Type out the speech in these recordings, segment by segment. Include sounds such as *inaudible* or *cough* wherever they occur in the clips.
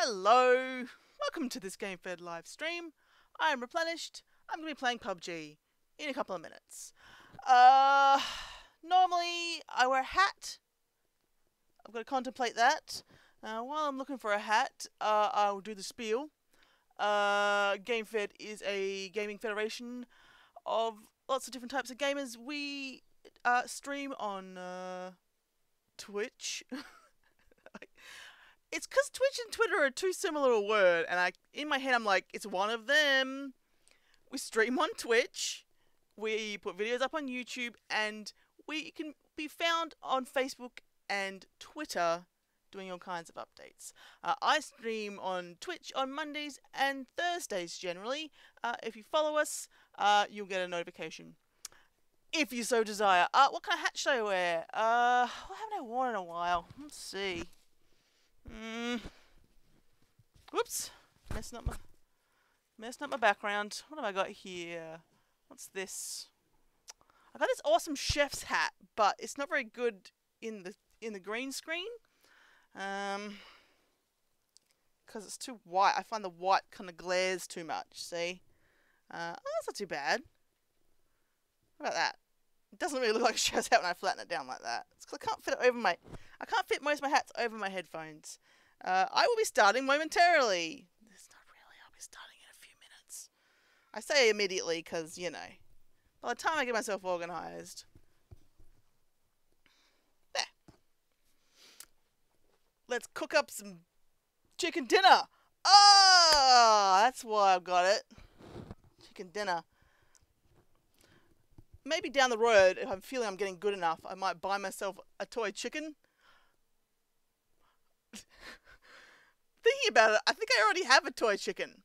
Hello! Welcome to this Game Fed live stream. I am replenished. I'm going to be playing PUBG in a couple of minutes. Uh, normally I wear a hat. I've got to contemplate that. Uh, while I'm looking for a hat, uh, I'll do the spiel. Uh, GameFed is a gaming federation of lots of different types of gamers. We uh, stream on uh, Twitch. *laughs* it's because Twitch and Twitter are too similar a word, and I in my head I'm like, it's one of them. We stream on Twitch, we put videos up on YouTube, and we can be found on Facebook and Twitter doing all kinds of updates. Uh, I stream on Twitch on Mondays and Thursdays generally. Uh, if you follow us, uh, you'll get a notification. If you so desire. Uh, what kind of hat should I wear? Uh, what haven't I worn in a while? Let's see. Mm. Whoops. Messing up my messing up my background. What have I got here? What's this? I got this awesome chef's hat, but it's not very good in the in the green screen. Um, because it's too white. I find the white kind of glares too much. See? Uh, oh, that's not too bad. How about that? It doesn't really look like a chef's out when I flatten it down like that. It's because I can't fit it over my. I can't fit most of my hats over my headphones. Uh, I will be starting momentarily. It's not really. I'll be starting in a few minutes. I say immediately because you know, by the time I get myself organised. There. Let's cook up some chicken dinner. Ah, that's why I've got it. Chicken dinner. Maybe down the road, if I'm feeling I'm getting good enough, I might buy myself a toy chicken. *laughs* Thinking about it, I think I already have a toy chicken.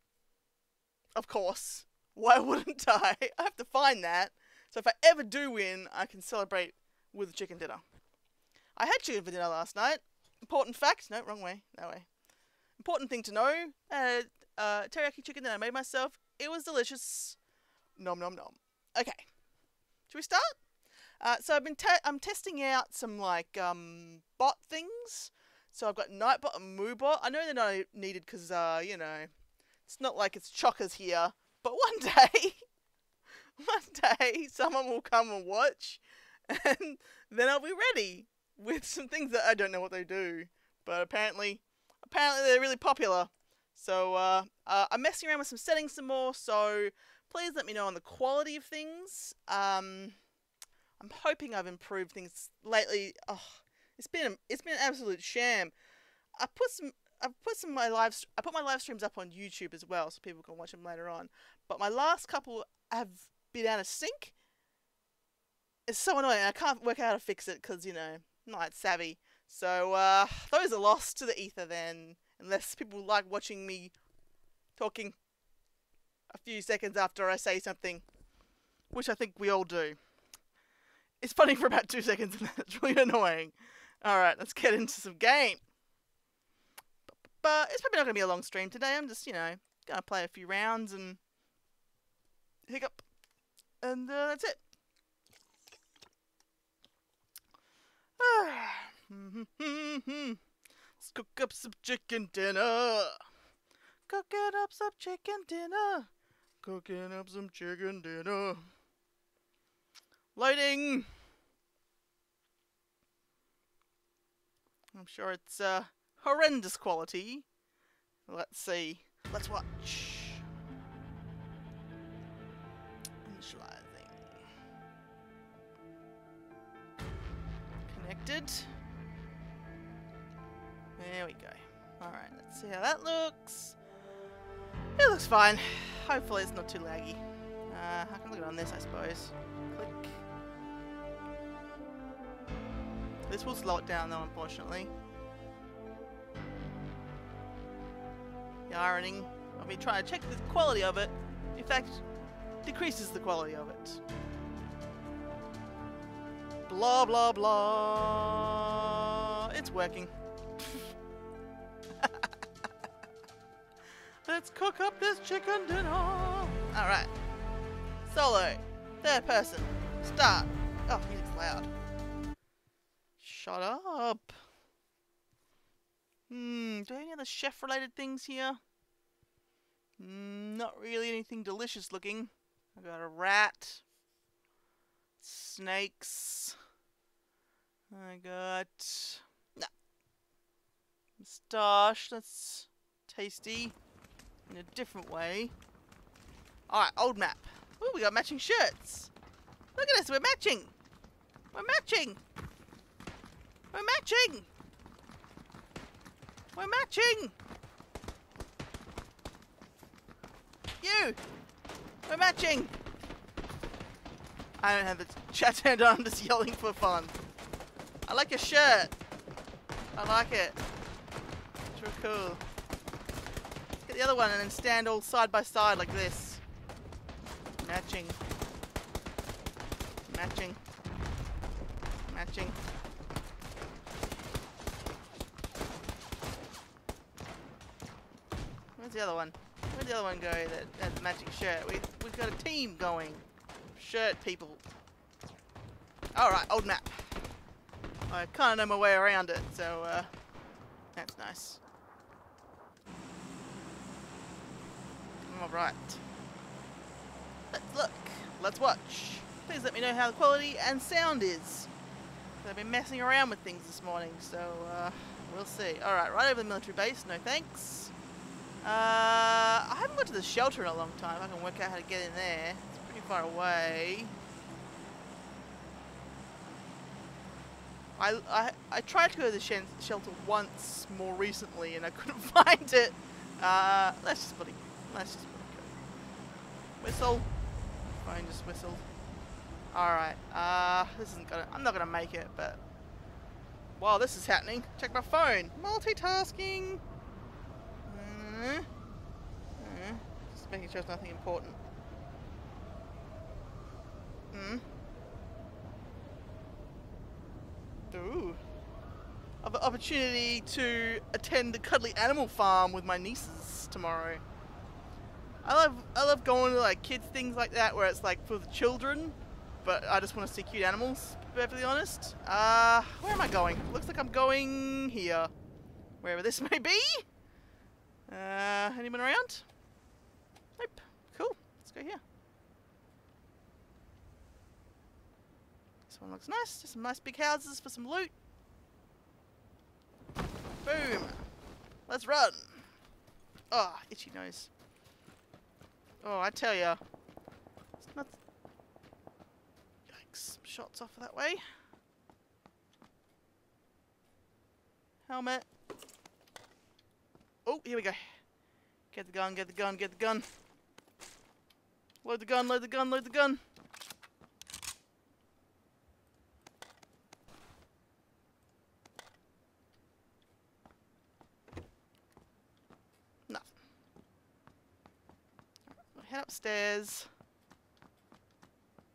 Of course. Why wouldn't *laughs* I? I have to find that. So if I ever do win, I can celebrate with a chicken dinner. I had chicken for dinner last night. Important fact. No, wrong way. That way. Important thing to know. Uh, uh, teriyaki chicken that I made myself. It was delicious. Nom nom nom. Okay. Should we start? Uh, so I've been te- I'm testing out some like um, bot things. So I've got Nightbot and Moobot. I know they're not needed because uh, you know it's not like it's chockers here. But one *laughs* day, one day, someone will come and watch, and then I'll be ready with some things that I don't know what they do. But apparently, apparently they're really popular. So uh, uh, I'm messing around with some settings some more. So please let me know on the quality of things. Um, I'm hoping I've improved things lately. Oh, it's been it's been an absolute sham. I put some I put some my live I put my live streams up on YouTube as well, so people can watch them later on. But my last couple have been out of sync. It's so annoying. I can't work out how to fix it because you know I'm not savvy. So uh, those are lost to the ether then, unless people like watching me talking a few seconds after I say something, which I think we all do. It's funny for about two seconds *laughs* and then it's really annoying. Alright, let's get into some game. But it's probably not going to be a long stream today. I'm just, you know, going to play a few rounds and hiccup. And uh, that's it. *sighs* Let's cook up some chicken dinner. Cooking up some chicken dinner. Cooking up some chicken dinner. Lighting. I'm sure it's uh, horrendous quality. Let's see. Let's watch. Initializing. Connected. There we go. Alright, let's see how that looks. It looks fine. Hopefully it's not too laggy. Uh, I can look it on this, I suppose. Click. This will slow it down though, unfortunately. Ironing. I've been trying to check the quality of it. In fact, decreases the quality of it. Blah blah blah. It's working. Let's cook up this chicken dinner. Alright. Solo. Third person. Start. Oh, music's loud. Shut up. Hmm, do I have any other chef-related things here? Mm, not really anything delicious looking. I got a rat. Snakes. I got... No. Moustache, that's tasty. In a different way. Alright, old map. Ooh, we got matching shirts. Look at us, we're matching. We're matching. We're matching. We're matching. You. We're matching. I don't have the chat turned on. I'm just yelling for fun. I like your shirt. I like it. It's real cool. Get the other one and then stand all side by side like this. Matching. Matching. Matching. Where's the other one? Where'd the other one go that has the matching shirt? We, we've got a team going. Shirt people. Alright, old map. I kind of know my way around it, so uh, that's nice. Alright. Let's look. Let's watch. Please let me know how the quality and sound is. I've been messing around with things this morning, so uh, we'll see. Alright, right over the military base. No thanks. Uh, I haven't got to the shelter in a long time. I can work out how to get in there. It's pretty far away. I, I, I tried to go to the shelter once more recently and I couldn't *laughs* find it. Uh, let's just it, let's just. Whistle. Phone just whistled. Alright, uh, this isn't gonna, I'm not gonna make it, but while this is happening, check my phone. Multitasking. Mm. Mm. Just making sure it's nothing important. Hmm. Ooh. I've an opportunity to attend the Cuddly Animal Farm with my nieces tomorrow. I love I love going to like kids things like that where it's like for the children, but I just want to see cute animals. To be perfectly honest. Uh, where am I going? Looks like I'm going here, wherever this *laughs* may be. Uh, anyone around? Nope. Cool. Let's go here. This one looks nice. Just some nice big houses for some loot. Boom. Let's run. Oh, itchy nose. Oh, I tell ya. It's not... Yikes. Shots off that way. Helmet. Oh, here we go. Get the gun, get the gun, get the gun. Load the gun, load the gun, load the gun. Head upstairs.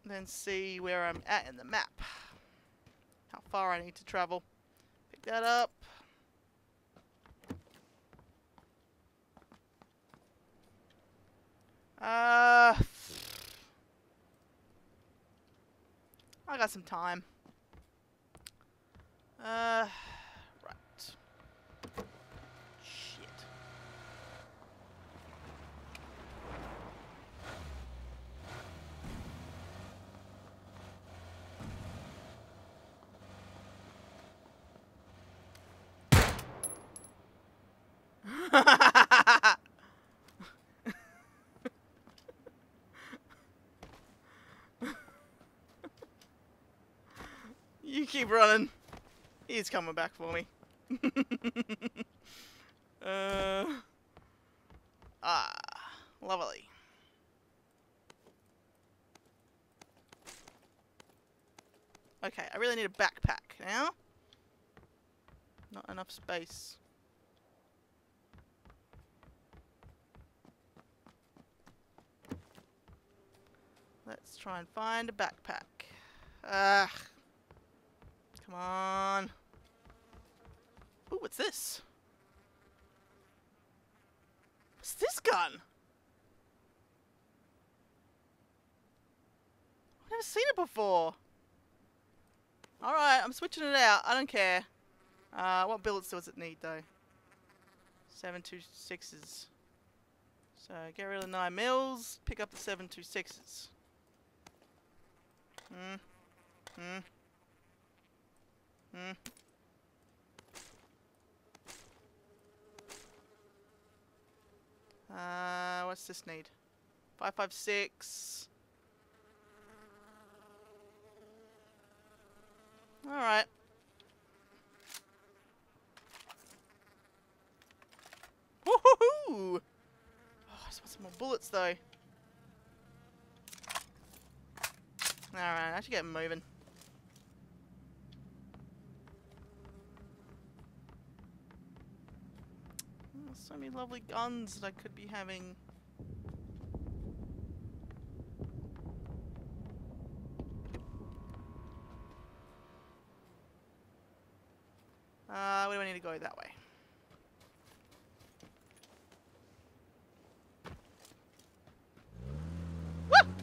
Then see where I'm at in the map. How far I need to travel. Pick that up. Uh, I got some time. Uh, right. Shit. You keep running. He's coming back for me. *laughs* uh, ah, lovely. Okay, I really need a backpack now. Not enough space. Let's try and find a backpack. Ah. Come on. Ooh, what's this? What's this gun? I've never seen it before. Alright, I'm switching it out. I don't care. Uh, what bullets does it need, though? Seven two sixes. So get rid of the nine mils, pick up the seven two sixes. Hmm. Hmm. Hmm. Uh, what's this need? Five five six. All right. Woohoo! Oh, I just want some more bullets though. Alright, I should get moving. Oh, so many lovely guns that I could be having. Uh, where do I need to go that way? Woo!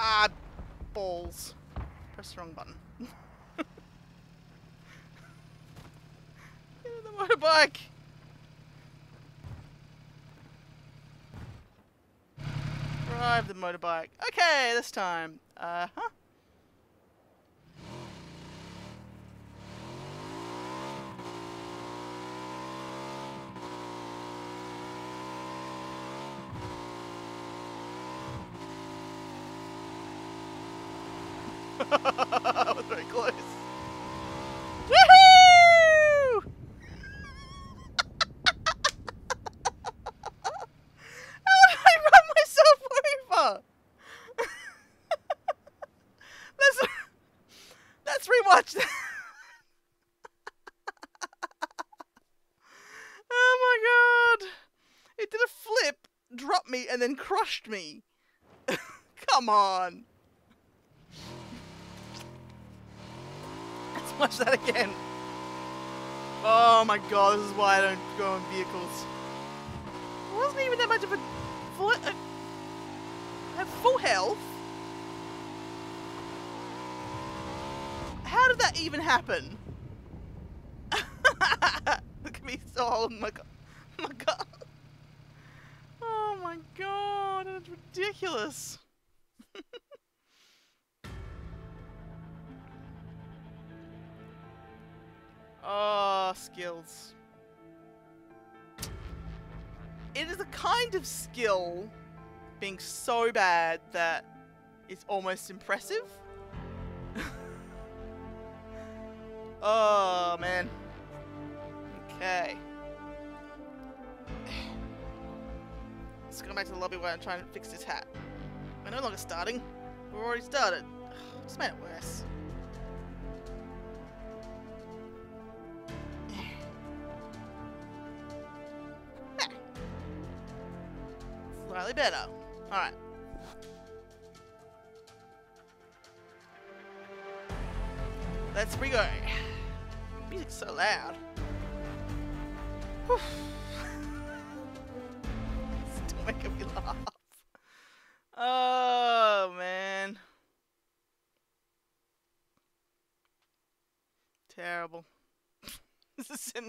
Ah, balls. Press the wrong button. *laughs* Get in the motorbike! Drive the motorbike. Okay, this time. Uh huh. that was very close. Woohoo! How did I run myself over? let's let's rewatch that. oh my god! It did a flip, dropped me, and then crushed me. *laughs* Come on. Let's watch that again. Oh my god, this is why I don't go in vehicles. It wasn't even that much of a full. Uh, I have full health. How did that even happen? *laughs* Look at me so holding. My god. Oh my god, that's ridiculous. Oh, *laughs* ah, skills. It is a kind of skill being so bad that it's almost impressive. *laughs* oh, man. Okay. *sighs* Let's go back to the lobby where I'm trying to fix this hat. We're no longer starting. We're already started. Just made it worse. Slightly better. Alright. Let's re-go. *sighs* Music's so loud. *sighs* Whew.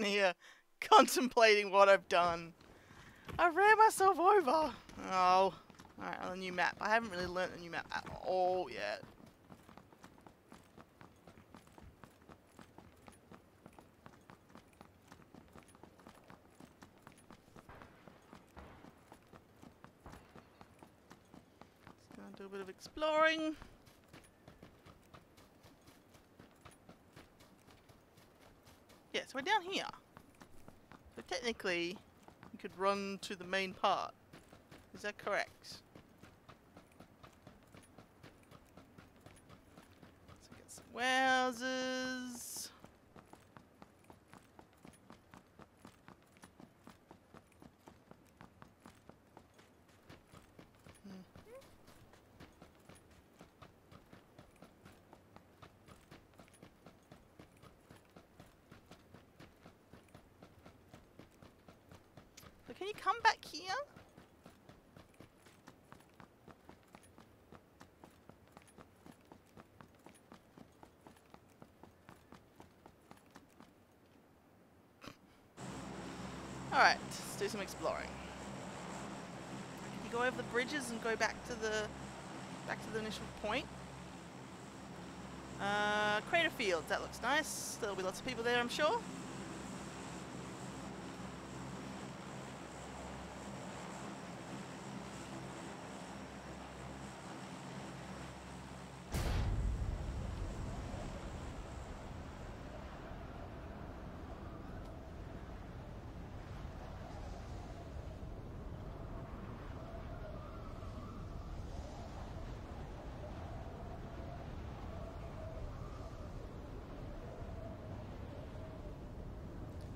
Sitting here *laughs* contemplating what I've done. I ran myself over. Oh. Alright, on a new map. I haven't really learnt a new map at all yet. Just gonna do a bit of exploring. Yeah, so we're down here. So technically, we could run to the main part. Is that correct? Let's get some warehouses. Can you come back here? Alright, let's do some exploring. You go over the bridges and go back to the back to the initial point? Uh, Crater Field, that looks nice. There'll be lots of people there, I'm sure.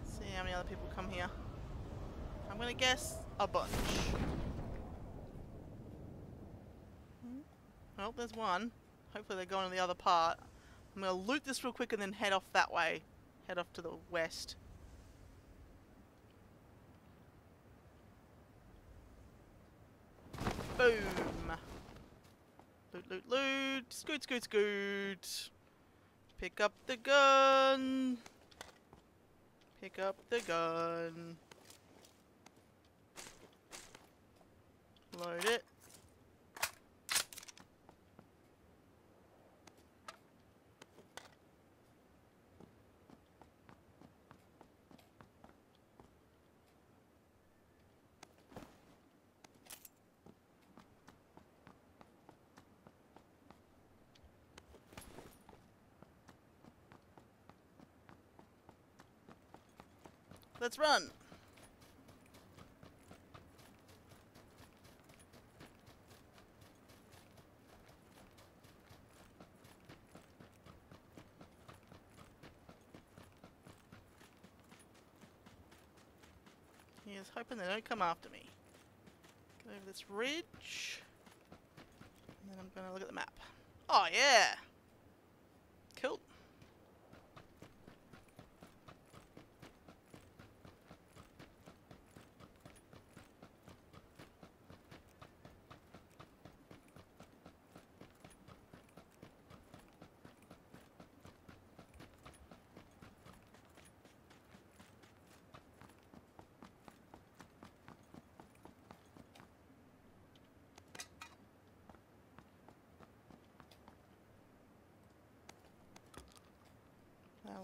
See how many other people come here. I'm gonna guess a bunch. Hmm? Well, there's one. Hopefully they're going to the other part. I'm gonna loot this real quick and then head off that way. Head off to the west. Boom! Loot, loot, loot! Scoot, scoot, scoot! Pick up the gun! Pick up the gun. Load it. Let's run. He is hoping they don't come after me. Get over this ridge. And then I'm going to look at the map. Oh, yeah! Cool.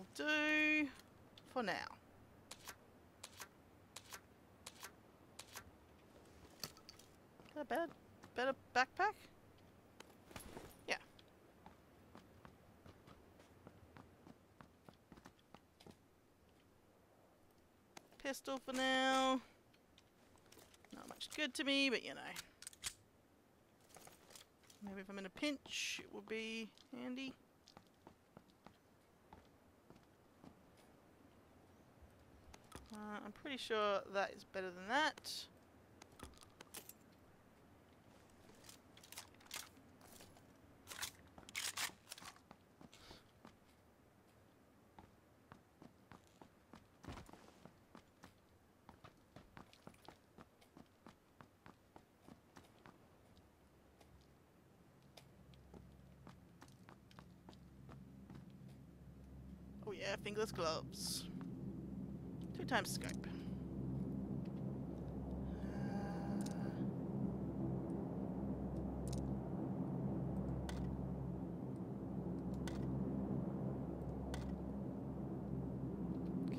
That'll do for now. Better, better backpack? Yeah. Pistol for now. Not much good to me, but you know. Maybe if I'm in a pinch, it will be handy. Uh, I'm pretty sure that is better than that. Oh yeah, fingerless gloves. Two times scope.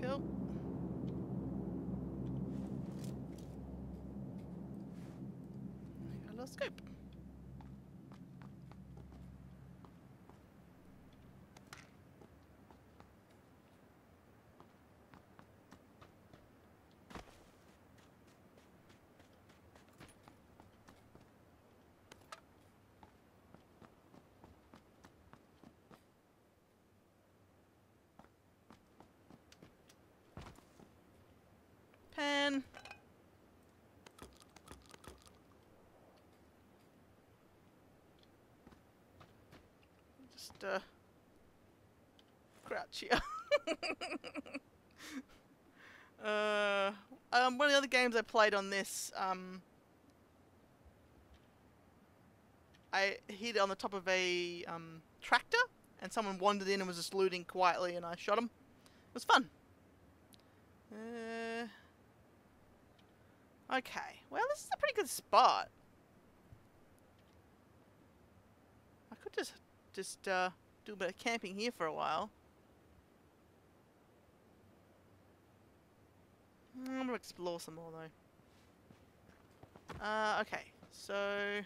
Cool. Got a little scope. Pen. Just uh crouch here. *laughs* uh um, one of the other games I played on this, um, I hid on the top of a um, tractor, and someone wandered in and was just looting quietly, and I shot him. It was fun. Uh, okay, well, this is a pretty good spot. I could just just uh, do a bit of camping here for a while. Mm, I'm gonna explore some more though. Uh, okay, so I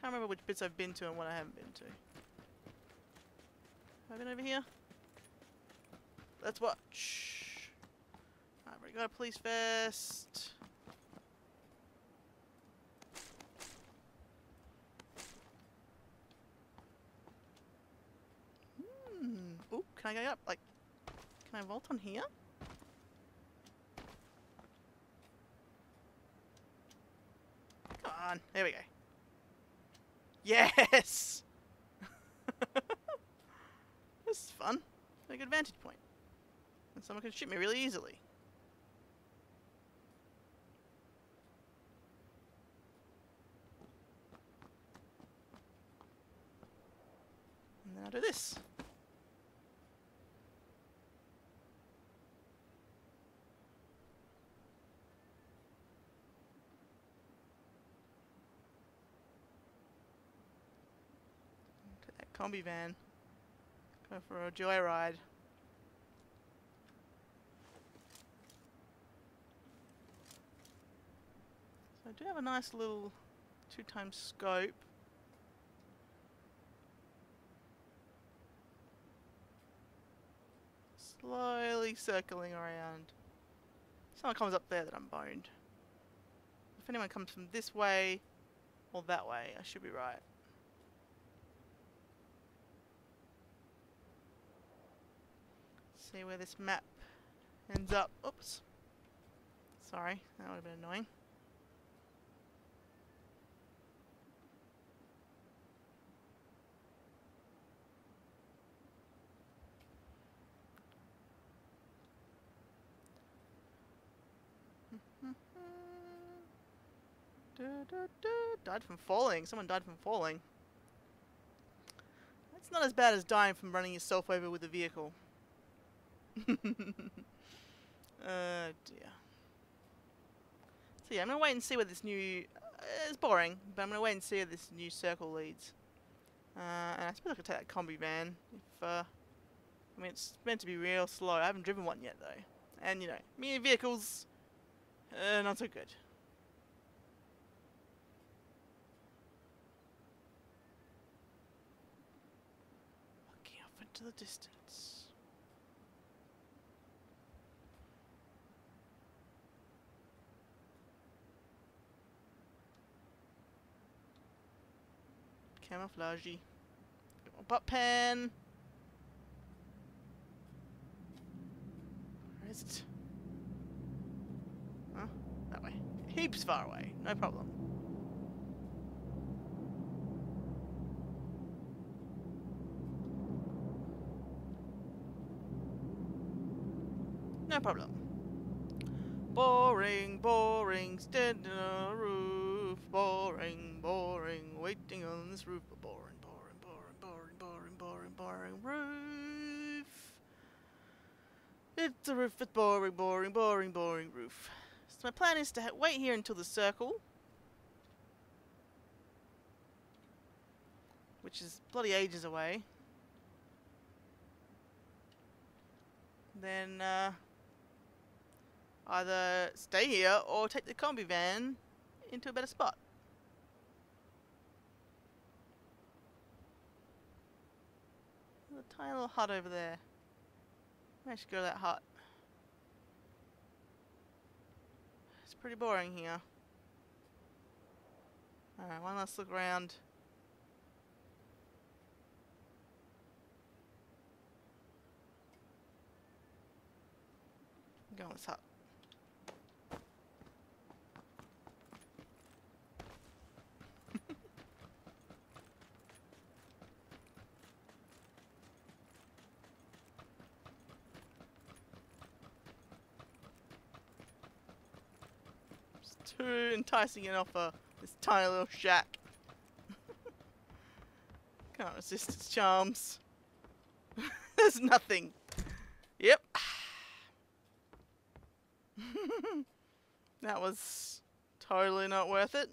can't remember which bits I've been to and what I haven't been to. Have I been over here? Let's watch. Alright, we got a police vest. Hmm. Can I go up? Like, can I vault on here? Come on. There we go. Yes! *laughs* this is fun. A good vantage point. And someone can shoot me really easily. And then I'll do this. Take that combi van. Go for a joyride. So I do have a nice little two times scope. Slowly circling around. Someone comes up there that I'm boned. If anyone comes from this way or that way, I should be right. See where this map ends up. Oops. Sorry, that would have been annoying. Du, du, du. Died from falling. Someone died from falling. That's not as bad as dying from running yourself over with a vehicle. Uh, *laughs* dear. So yeah, I'm gonna wait and see where this new. Uh, it's boring, but I'm gonna wait and see where this new circle leads. Uh, and I suppose I could take that combi van if. Uh, I mean, it's meant to be real slow. I haven't driven one yet though, and you know, me and vehicles, uh, not so good. Looking off into the distance. Camouflagey. Get my butt pen. Where is it? Huh? That way. Heaps far away. No problem. No problem. Boring, boring, roof. Boring, boring, waiting on this roof. Boring, boring, boring, boring, boring, boring, boring roof. It's a roof, it's boring, boring, boring, boring roof. So my plan is to wait here until the circle. Which is bloody ages away. Then, uh, either stay here or take the combi van into a better spot. A tiny little hut over there. Maybe I should go to that hut. It's pretty boring here. Alright, one last look around. Go in this hut. too *laughs* enticing an offer. This tiny little shack. *laughs* Can't resist its charms. *laughs* There's nothing. Yep. that was totally not worth it.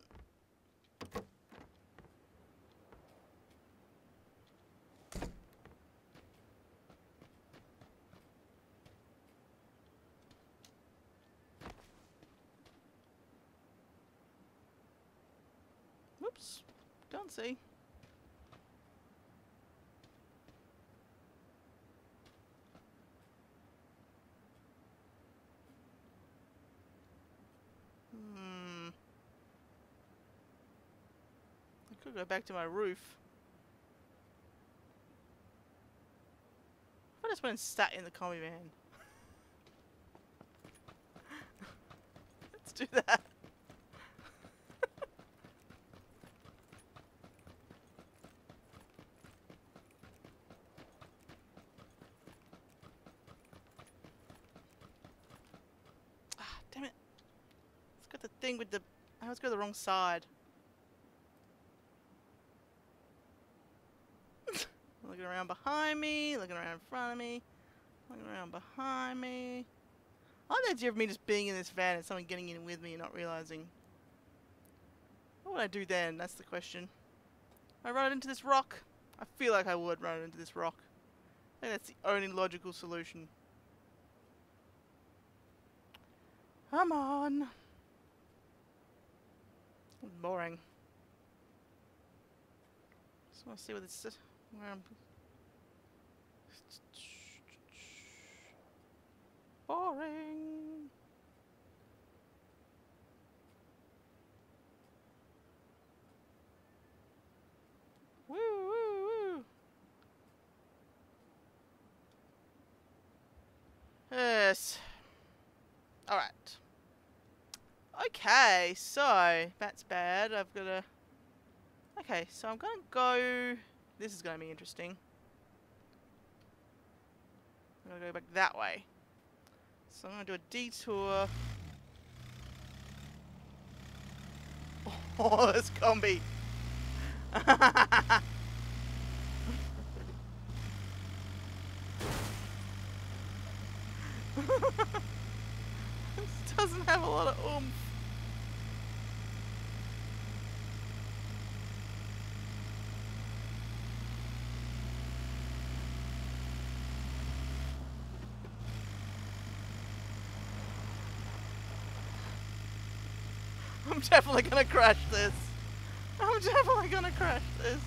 Whoops. Don't see. Hmm. I could go back to my roof. I just went and sat in the combi van. *laughs* Let's do that. ah, damn it. It's got the thing with the. I always go the wrong side. *laughs* looking around behind me, looking around in front of me, looking around behind me. I like the idea of me just being in this van and someone getting in with me and not realizing. What would I do then? That's the question. I run into this rock? I feel like I would run into this rock. I think that's the only logical solution. Come on. Boring. Just want to see what is. Where I'm Boring. Woo woo woo. Yes. All right. Okay, so that's bad. I've got to. Okay, so I'm gonna go. This is gonna be interesting. I'm gonna go back that way. So I'm gonna do a detour. *laughs* Oh, this combi. this *laughs* *laughs* doesn't have a lot of oomph. I'm definitely gonna crash this. I'm definitely gonna crash this.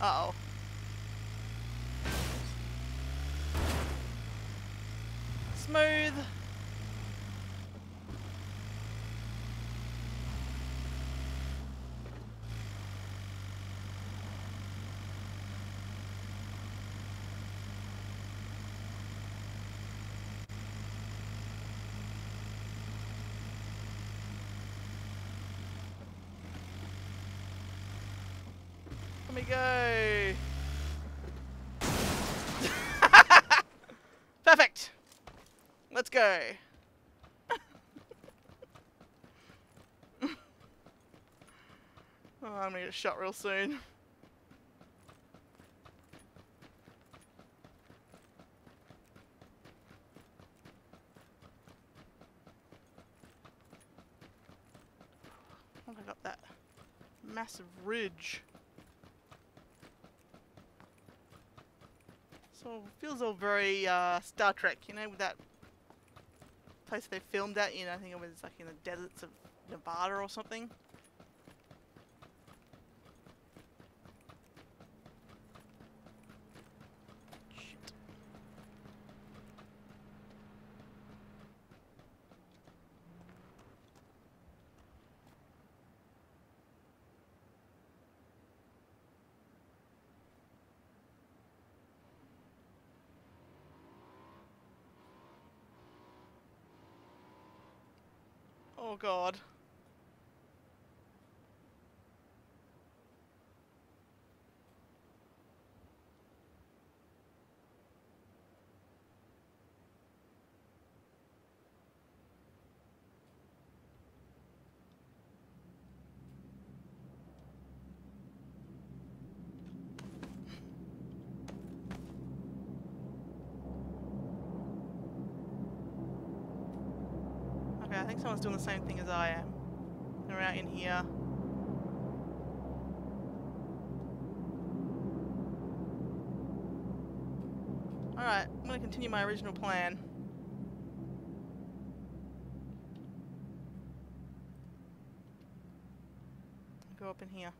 Uh oh. Smooth. Me go. *laughs* Perfect. Let's go. *laughs* oh, I'm gonna get shot real soon. Oh, I got that massive ridge. It feels all very uh, Star Trek, you know, with that place they filmed at. You know, I think it was like in the deserts of Nevada or something. God. Think someone's doing the same thing as I am. They're out in here. Alright, I'm gonna continue my original plan. Go up in here.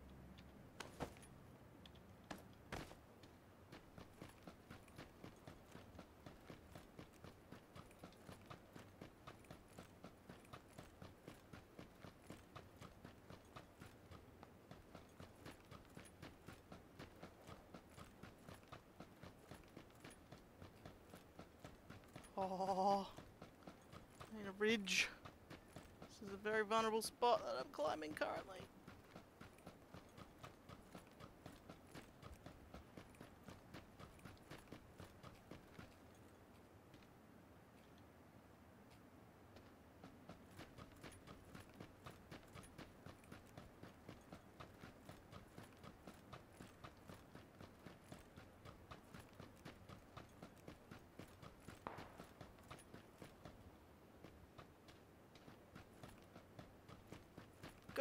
Oh, I need a ridge. This is a very vulnerable spot that I'm climbing currently.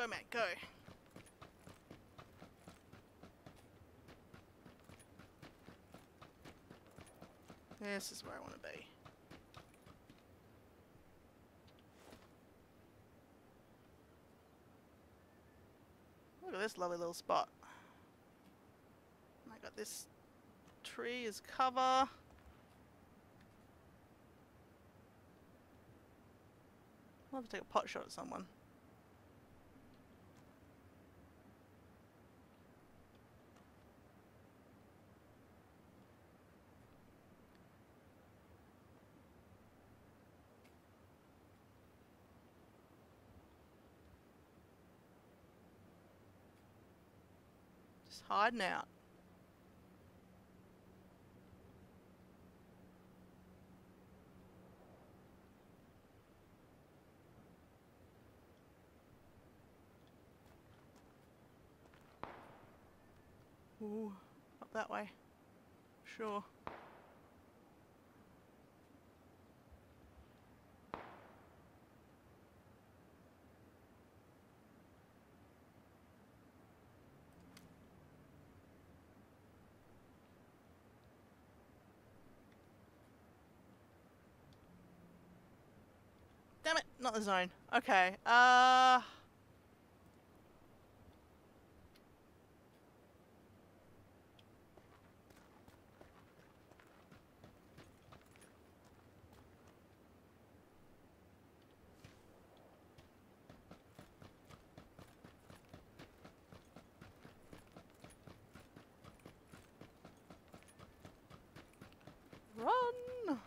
Go, Matt, go. This is where I want to be. Look at this lovely little spot. I got this tree as cover. I'll have to take a pot shot at someone. Hiding out. Ooh, up that way. Sure. Damn it, not the zone. Okay, uh... Run!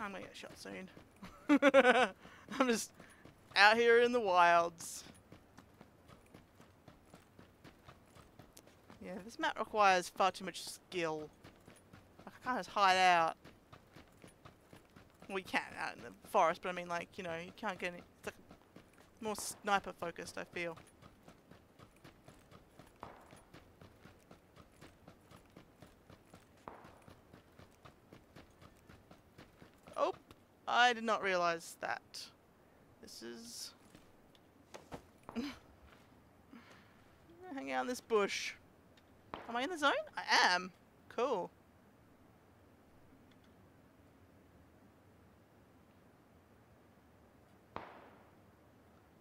I'm gonna get shot soon. *laughs* I'm just out here in the wilds. Yeah, this map requires far too much skill. I can't just hide out. We can out in the forest, but I mean, like, you know, you can't get any. It's like more sniper focused, I feel. Oh, I did not realize that. This is. Hanging out in this bush. Am I in the zone? I am. Cool.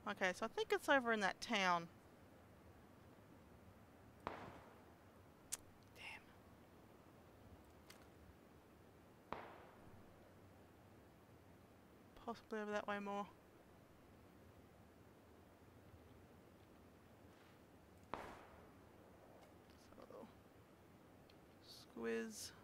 Okay, so I think it's over in that town. Possibly over that way more. So.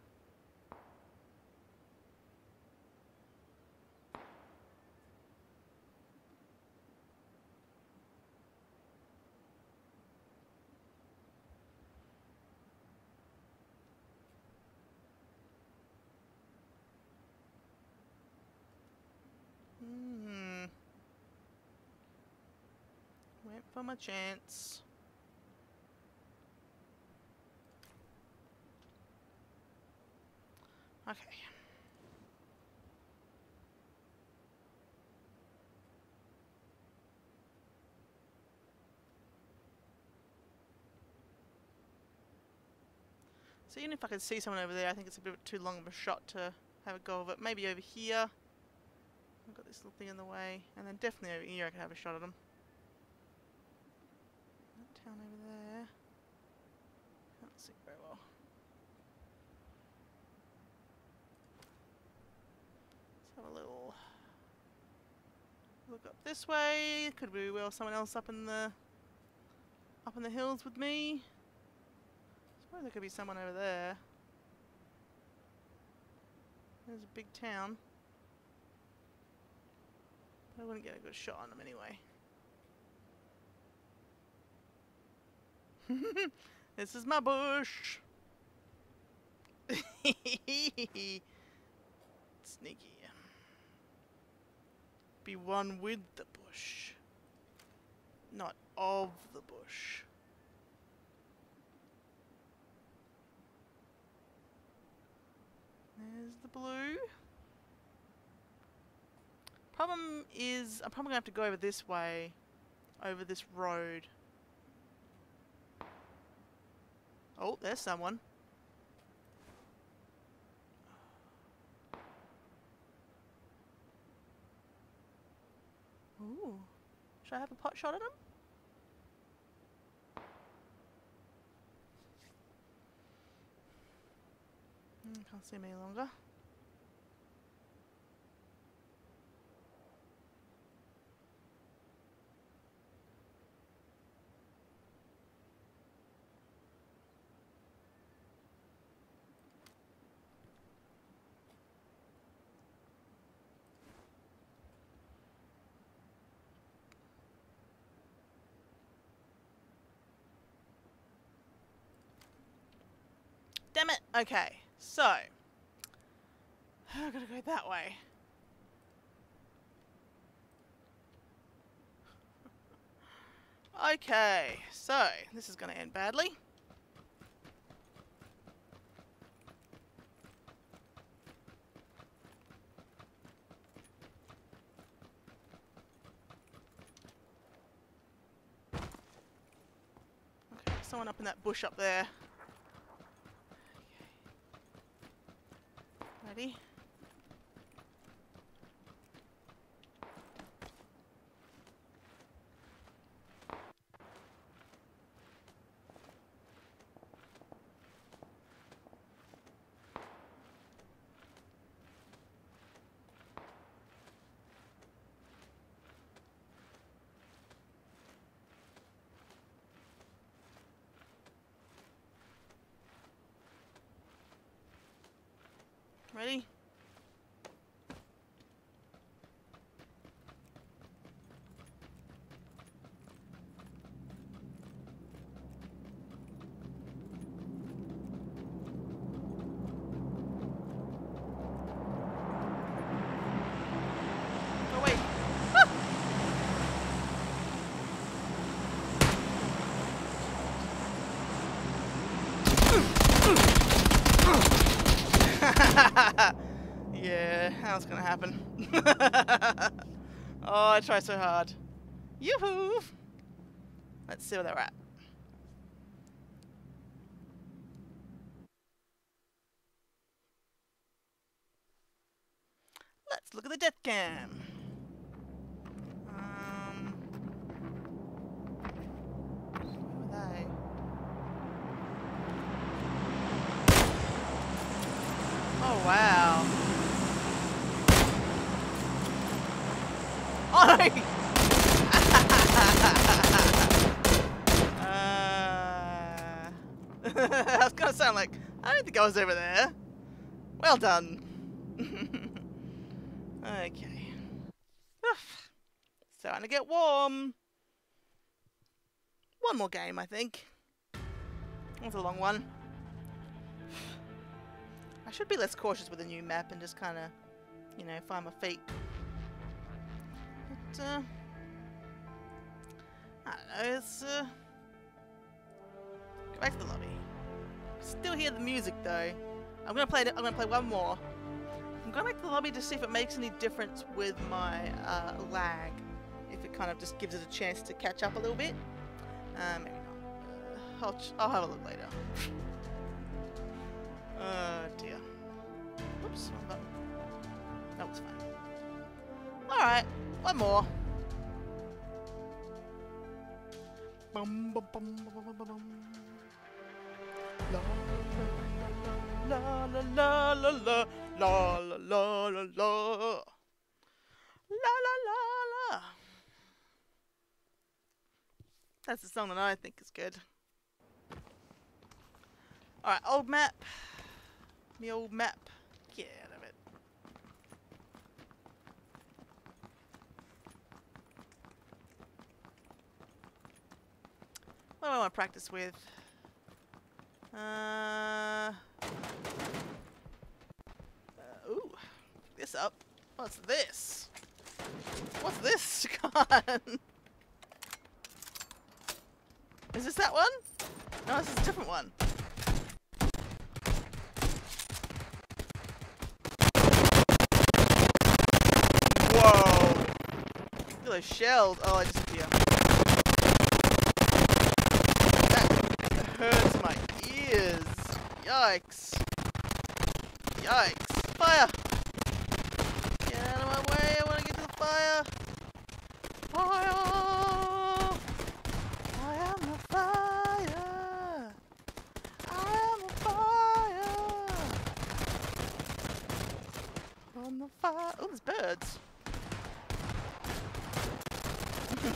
For my chance. Okay. So even if I can see someone over there, I think it's a bit too long of a shot to have a go of it. Maybe over here. I've got this little thing in the way. And then definitely over here I can have a shot at them. Town over there. Can't see very well. Let's have a little look up this way. Could be well someone else up in the up in the hills with me. I suppose there could be someone over there. There's a big town. But I wouldn't get a good shot on them anyway. *laughs* this is my bush. *laughs* Sneaky. Be one with the bush, not of the bush. There's the blue. Problem is, I'm probably going to have to go over this way, over this road. Oh, there's someone. Ooh. Should I have a pot shot at him? Mm, can't see me any longer. Damn it. Okay, so. I've got to go that way. Okay, so this is to end badly. Someone up in that bush up there. Ready? Ready? Oh wait. Ah! yeah, how's gonna happen? *laughs* oh, I try so hard. Yoo-hoo! Let's see where they're at. Let's look at the death cam. Um, where were they? Oh wow. Oh! uh, I was gonna sound like Over there. Well done. *laughs* okay. Oof. Starting to get warm. One more game, I think. That's a long one. *sighs* I should be less cautious with a new map and just kind of, you know, find my feet. But, uh, I don't know, let's uh, go back to the lobby. Still hear the music though. I'm gonna play. I'm gonna play one more. I'm going back to the lobby to see if it makes any difference with my uh, lag. If it kind of just gives it a chance to catch up a little bit. Uh, maybe not. Uh, I'll, I'll have a look later. Oh dear. Oops. No, it's fine. Alright, one more. Bum, bum, bum, La, la, la, la, la, la, la, la, la, la, la. La, la, la. That's the song that I think is good. Alright, old map. Me old map. Get out of it. What do I want to practice with? Uh, uh, ooh, this up. What's this? What's this? *laughs* On. Is this that one? No, this is a different one. Whoa! Look at those shells. Oh, I disappear. That hurts my ears. Yikes. Yikes. Fire! Get out of my way. I want to get to the fire. Fire! I am the fire. I am the fire. On the fire. Oh, there's birds. *laughs*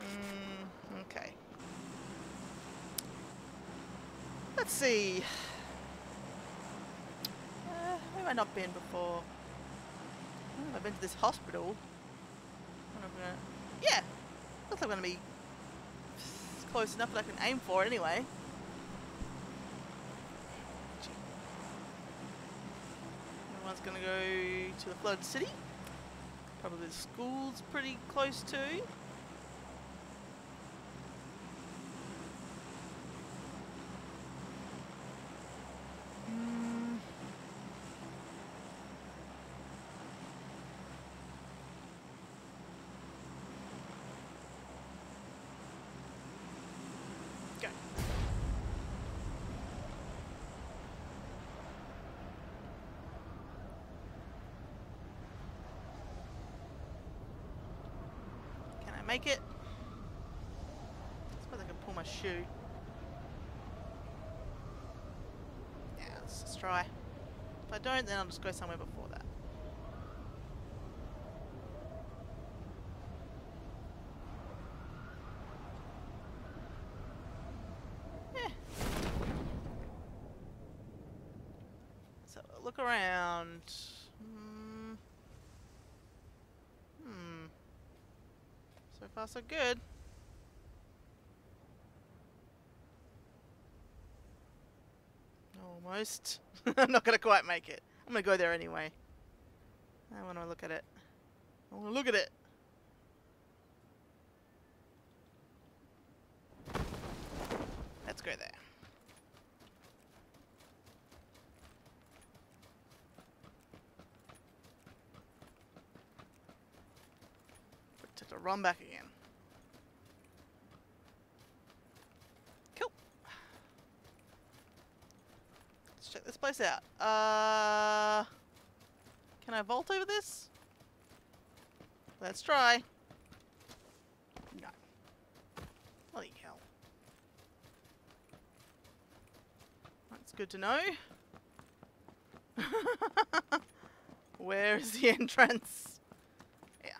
mm, okay. Let's see. Uh, where have I not been before? I've been to this hospital. Gonna- Yeah, looks like I'm gonna be close enough that I can aim for it anyway. Everyone's gonna go to the flooded city. Probably the school's pretty close too. Mm. Go. Can I make it? I suppose I can pull my chute. Yeah, let's try. If I don't, then I'll just go somewhere before that. Yeah. So look around. Hmm. Hmm. So so good. Almost. *laughs* I'm not going to quite make it. I'm going to go there anyway. I want to look at it. I want to look at it. Let's go there. Took to run back again. Cool. Let's check this place out. Uh, can I vault over this? Let's try. No. Bloody hell. That's good to know. *laughs* Where is the *laughs* entrance? Yeah.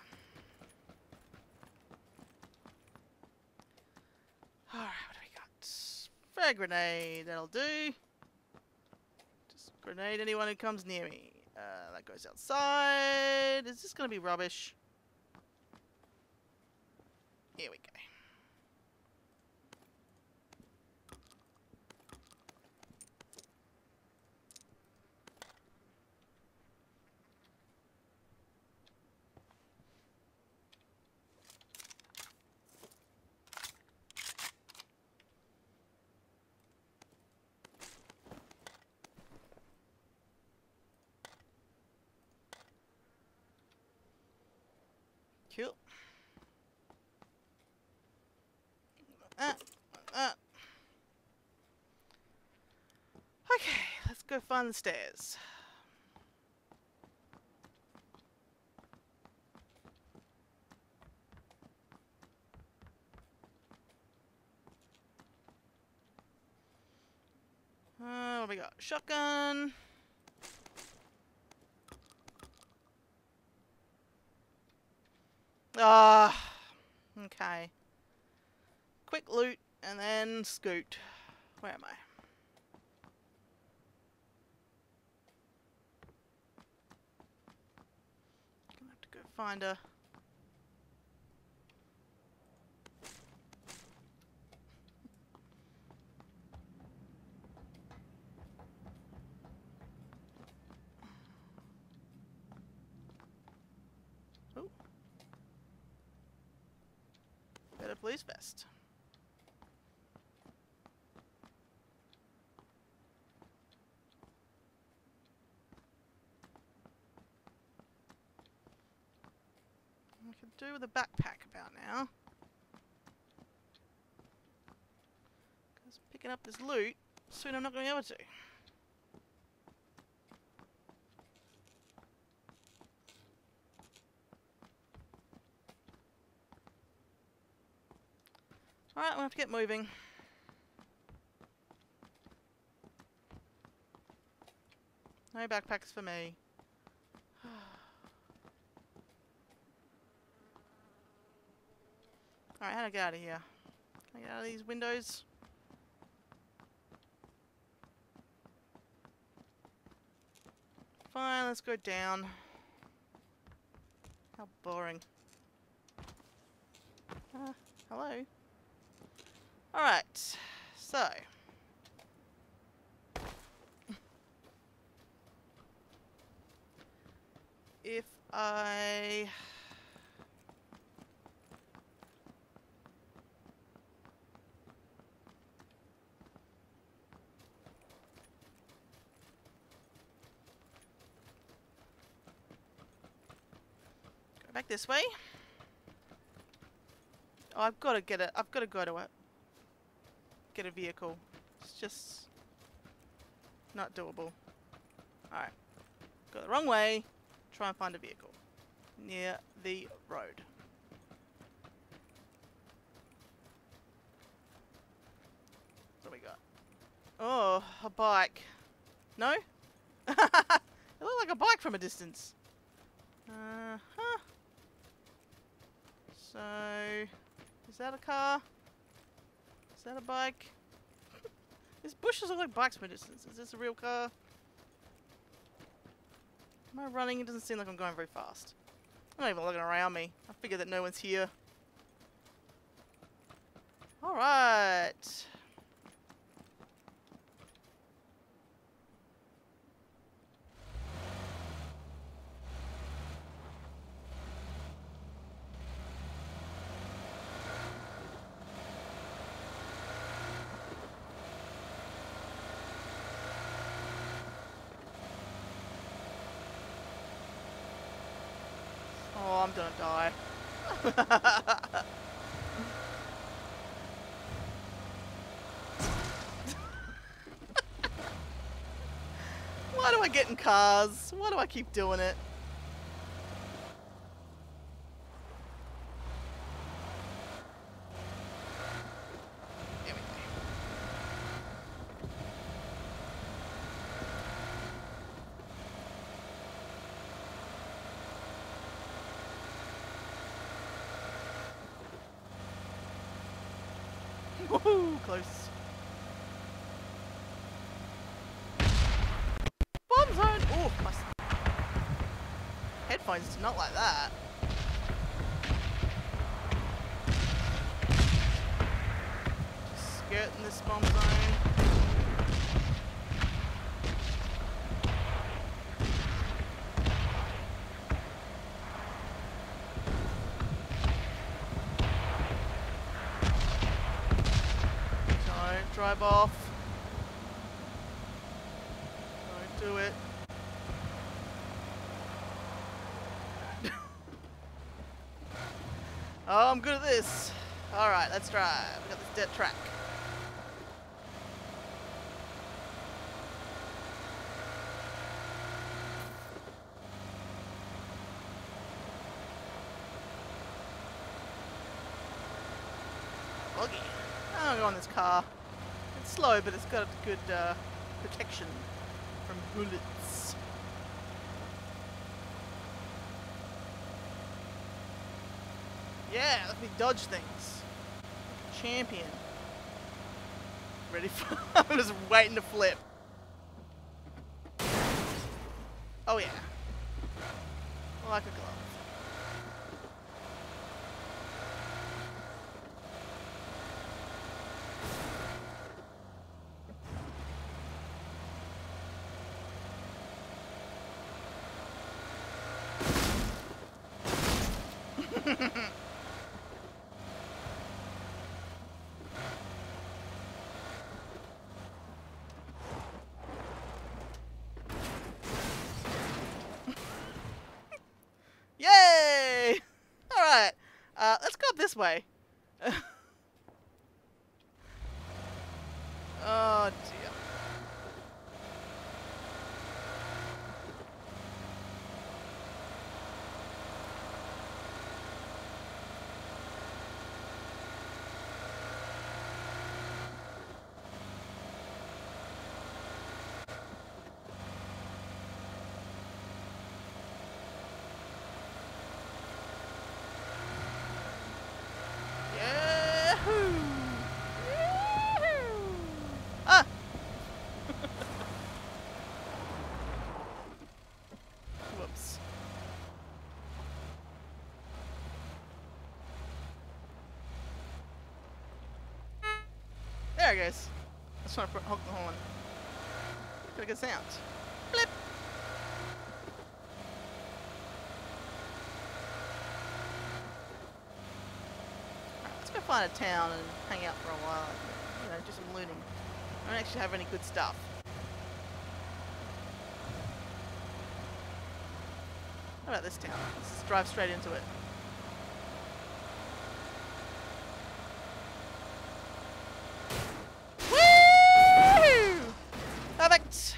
Alright, what do we got? Frag grenade, that'll do. Grenade anyone who comes near me. Uh, that goes outside. Is this gonna be rubbish? Here we go. Cool. Ah, ah. Okay, find the stairs. Uh, what we got? Shotgun. Ah, okay. Quick loot and then scoot. Where am I? Gonna have to go find a. Oh. Better police vest. I could do with a backpack about now. Because picking up this loot, soon I'm not going to be able to. Alright, we'll have to get moving. No backpacks for me. Alright, how do I get out of here? Can I get out of these windows? Fine, let's go down. How boring. Uh, hello? Alright, so. If I... this way. Oh, I've got to get it. I've got to go to it. Get a vehicle. It's just not doable. Alright. Go the wrong way. Try and find a vehicle. Near the road. What do we got? Oh, a bike. No? *laughs* it looked like a bike from a distance. Uh huh. So, is that a car? Is that a bike? *laughs* These bushes look like bikes a distance. Is this a real car? Am I running? It doesn't seem like I'm going very fast. I'm not even looking around me. I figure that no one's here. Alright. Oh, I'm gonna die. *laughs* Why do I get in cars? Why do I keep doing it? There we go. Woohoo! Close. Bomb zone! Oh, my s- do not like that. Skirting this bomb zone. Don't drive off. Don't do it. Oh, I'm good at this. Alright, let's drive. We got this dirt track. Buggy. I'll go on this car. It's slow, but it's got good uh, protection from bullets. Me dodge things. Champion. Ready for... *laughs* I'm just waiting to flip. Oh yeah. Like a glove. Yay! Alright. Uh, let's go up this way. oh dear. Yahoo! Yahoo! Ah! Whoops. It goes. I just want to honk the horn. Got a good sound. Alright, let's go find a town and hang out for a while. You know, do some looting. I don't actually have any good stuff. How about this town? Let's drive straight into it. Woo! Perfect!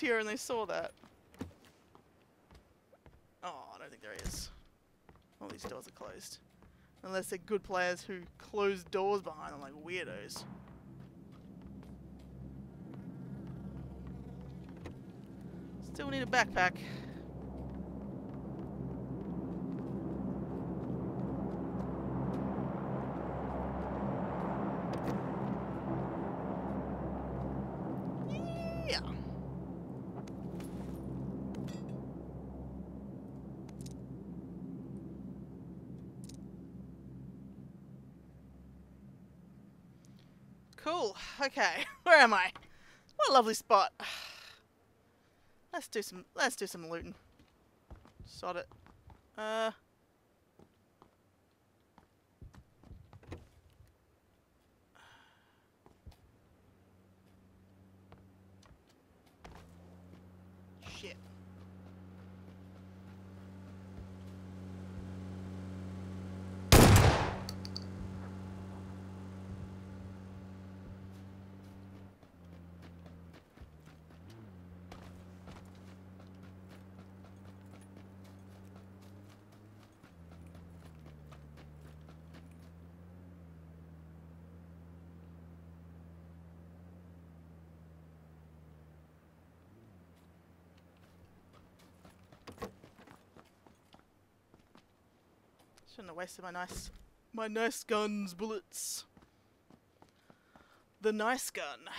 Here and they saw that. Oh, I don't think there is. All these doors are closed. Unless they're good players who close doors behind them like weirdos. Still need a backpack. Yeah. Cool. Okay. *laughs* Where am I? What a lovely spot. *sighs* Let's do some let's do some looting. Sod it. Uh Shit. Have wasted my nice my nice gun's bullets. The nice gun.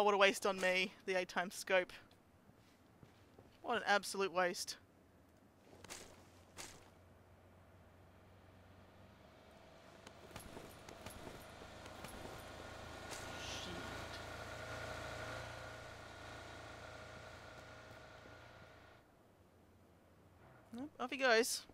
Oh, what a waste on me. The 8 times scope. What an absolute waste. Off he goes.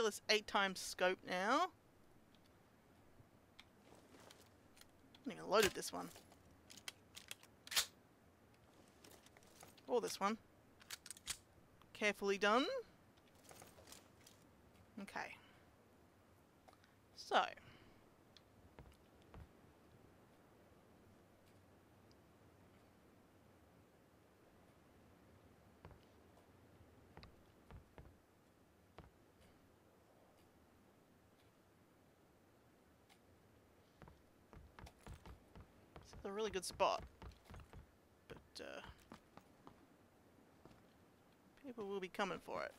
Ridiculous 8 times scope now. I haven't even loaded this one. Or this one. Carefully done. Okay. So. It's a really good spot. But, uh, people will be coming for it.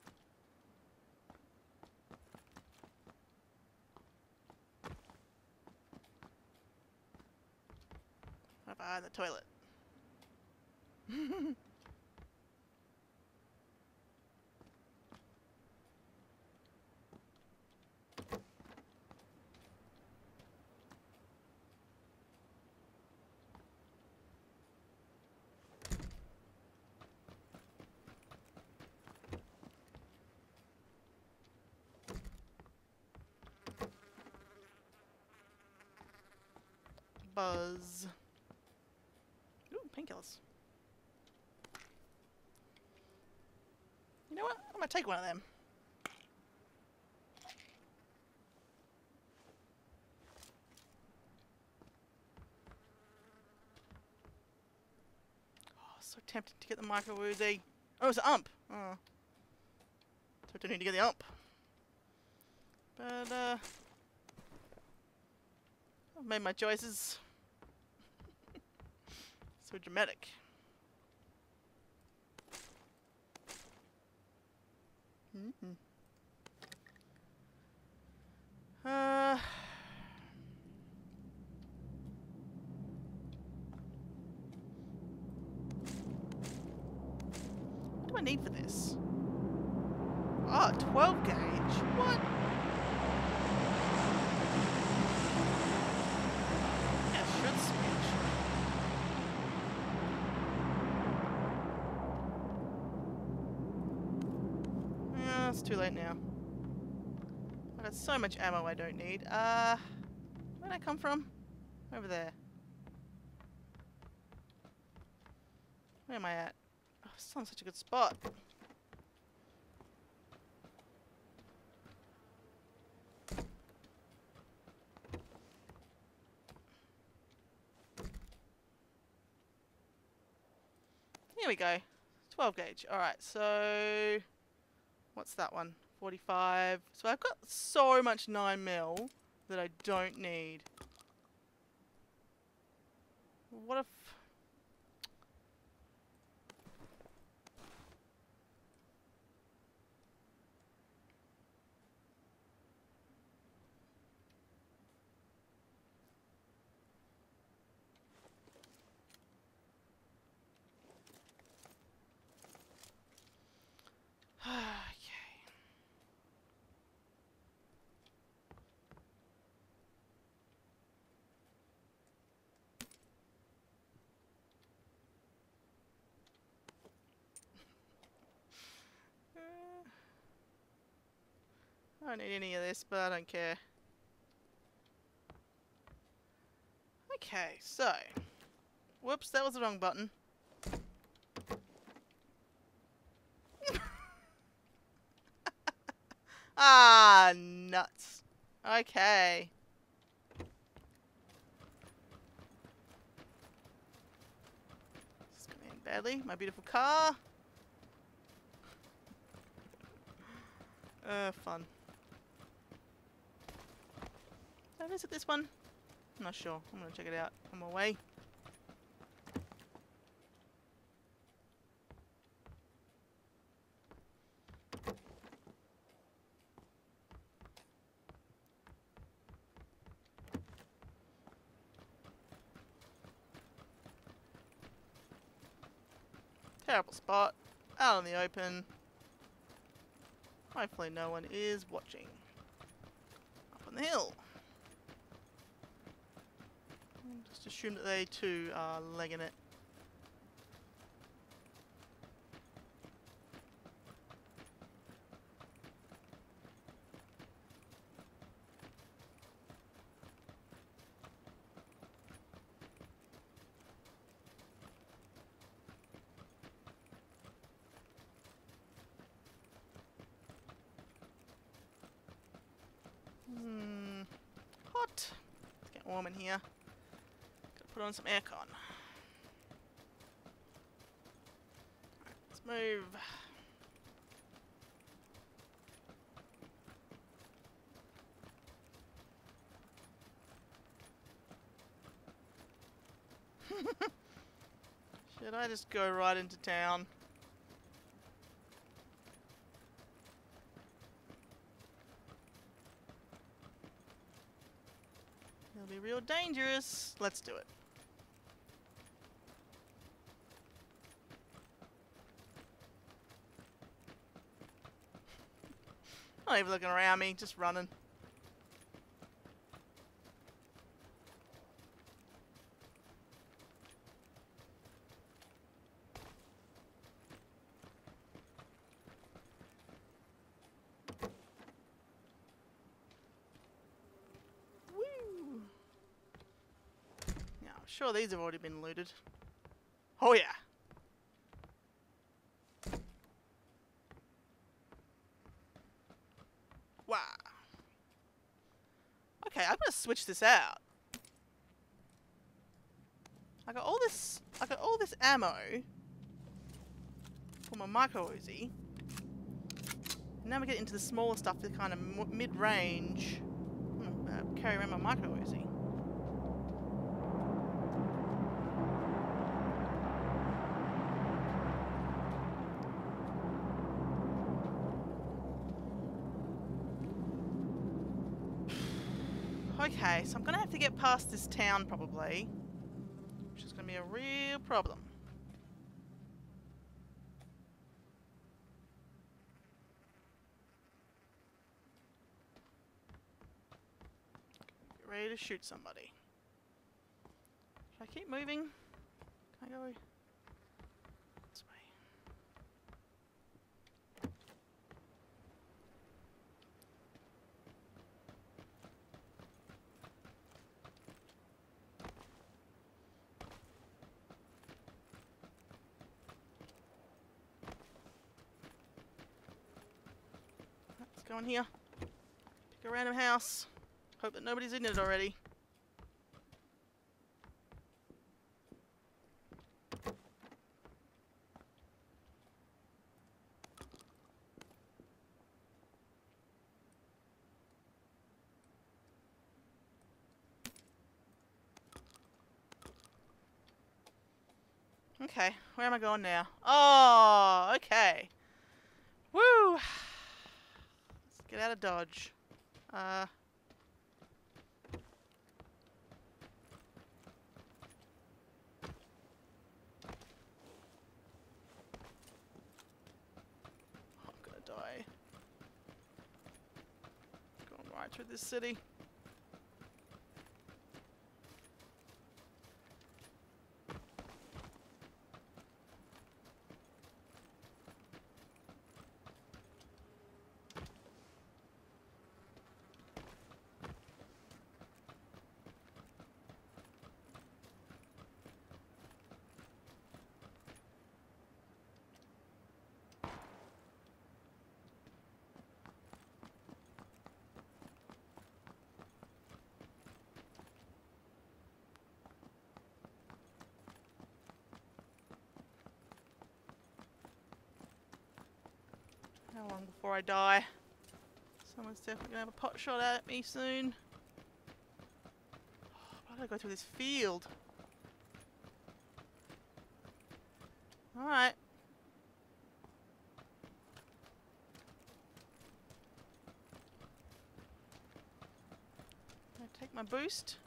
Right behind the toilet. *laughs* Buzz. Ooh, painkillers. You know what? I'm gonna take one of them. Oh, so tempted to get the micro Uzi. Oh, it's an ump. Oh. So I need to get the ump. But, uh... I've made my choices. So dramatic. Mm -hmm. Uh. What do I need for this? Oh, 12 gauge? What? Yeah, should switch. Yeah, it's too late now. I got so much ammo I don't need. Uh, where'd I come from? Over there. Where am I at? Oh, it's on such a good spot. Here we go. 12 gauge. Alright, so... What's that one? 45. So I've got so much 9 mil that I don't need. What if... okay. Uh, I don't need any of this, but I don't care. Okay, so. Whoops, that was the wrong button. *laughs* ah, nuts. Okay. This is going to end badly. My beautiful car. *laughs* Uh, fun. Where is it, this one? I'm not sure. I'm going to check it out on my way. Terrible spot. Out in the open. Hopefully no one is watching. Up on the hill. Just assume that they too are legging it. Hmm. Hot. It's getting warm in here. Gotta put some aircon. Let's move. *laughs* Should I just go right into town? It'll be real dangerous. Let's do it. Not even looking around me, just running. Woo! Sure these have already been looted. Oh yeah. Wow. Okay, I'm gonna switch this out. I got all this. I got all this ammo for my micro Uzi. Now we get into the smaller stuff, the kind of mid-range. Uh, carry around my micro Uzi. Okay, so I'm gonna have to get past this town probably, which is gonna be a real problem. Get ready to shoot somebody. Should I keep moving? Can I go this way? In here. Pick a random house. Hope that nobody's in it already. Okay, where am I going now? Oh, okay. Woo! Let's get out of Dodge. Uh. I'm gonna die. Going right through this city. How long before I die? Someone's definitely gonna have a pot shot at me soon. Oh, Why did I go through this field? Alright. Take my boost?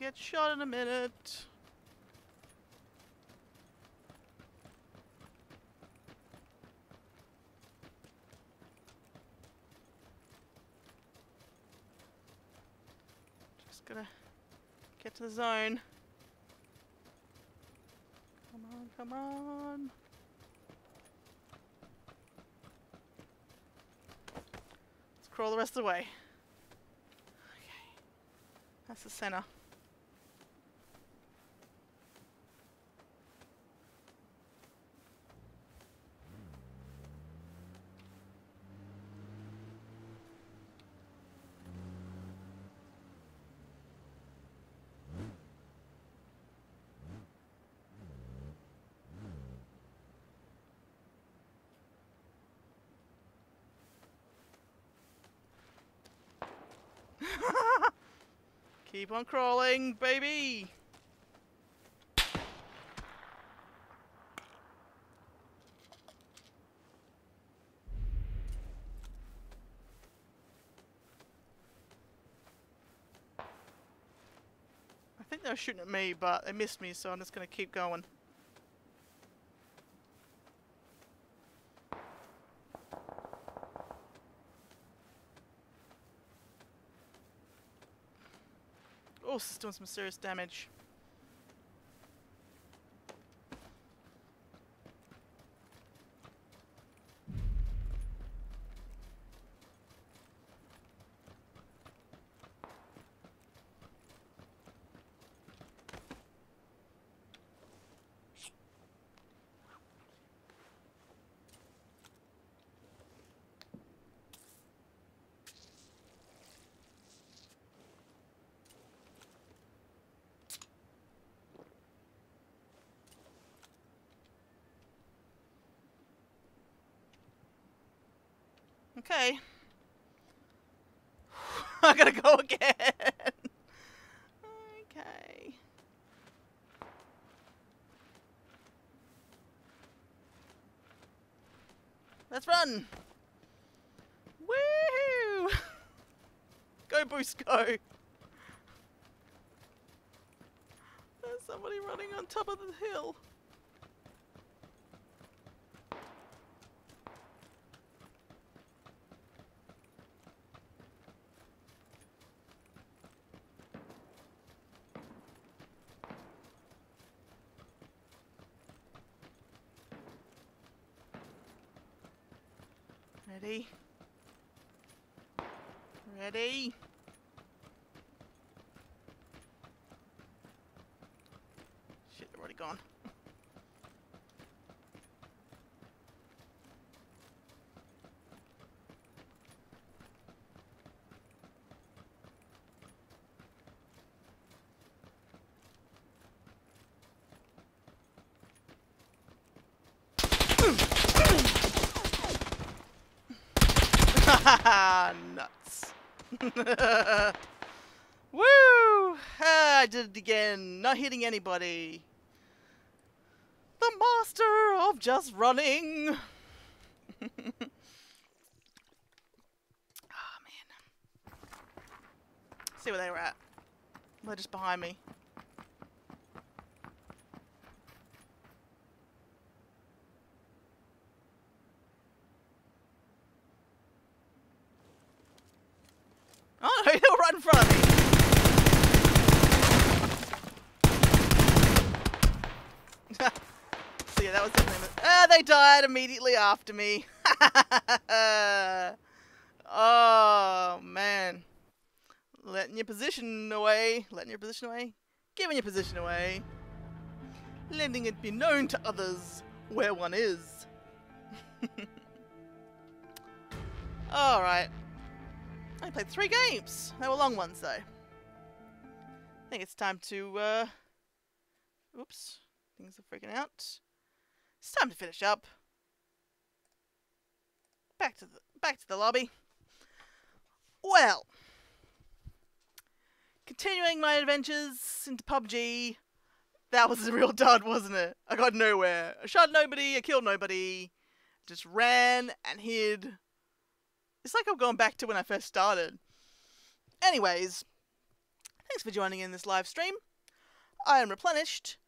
get shot in a minute. Just gotta get to the zone. Come on, come on. Let's crawl the rest of the way. Okay. That's the center. Keep on crawling, baby! I think they were shooting at me, but they missed me, so I'm just gonna keep going. Doing some serious damage. Okay. I gotta go again. okay. Let's run. Woo! Go boost go. There's somebody running on top of the hill. Ready? Ready? Shit, they're already gone. *laughs* Nuts. *laughs* Woo! Ah, I did it again. Not hitting anybody. The master of just running. *laughs* Ah, man. See where they were at. They're just behind me. Oh, they were right front of me. *laughs* so yeah, that was. Ah, they died immediately after me. *laughs* oh man, letting your position away, letting your position away, giving your position away, letting it be known to others where one is. *laughs* All right. I played three games. They were long ones, though. I think it's time to, uh... Oops. Things are freaking out. It's time to finish up. Back to the, back to the lobby. Well. Continuing my adventures into PUBG. That was a real *laughs* dud, wasn't it? I got nowhere. I shot nobody, I killed nobody. Just ran and hid it's like I'm going back to when I first started. Anyways, thanks for joining in this live stream. I am replenished.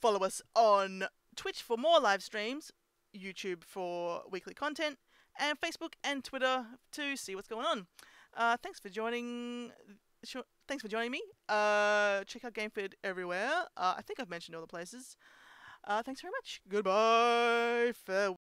Follow us on Twitch for more live streams, YouTube for weekly content, and Facebook and Twitter to see what's going on. Uh, thanks for joining. Thanks for joining me. Uh, check out GameFed everywhere. Uh, I think I've mentioned all the places. Uh, thanks very much. Goodbye. Farewell.